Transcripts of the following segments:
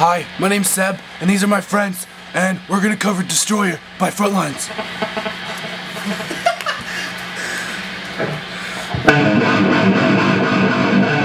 Hi, my name's Seb, and these are my friends, and we're gonna cover Destroyer by Frontlines. Thank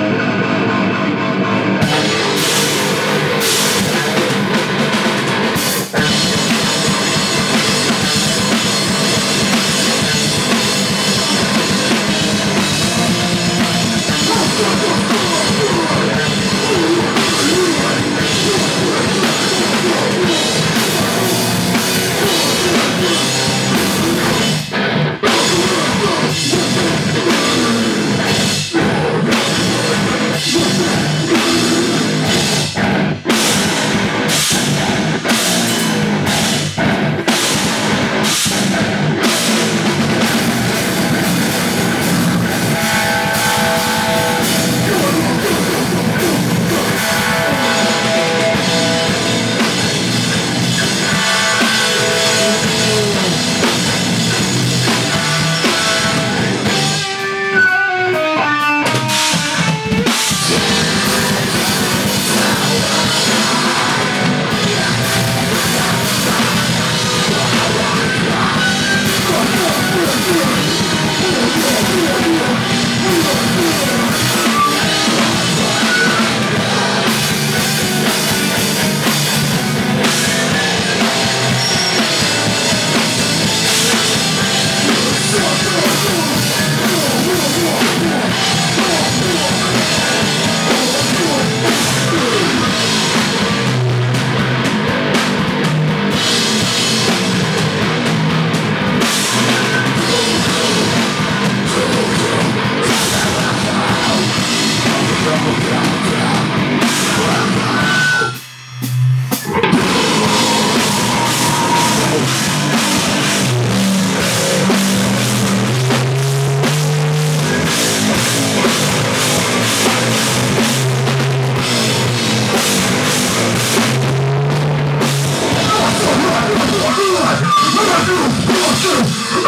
Oh,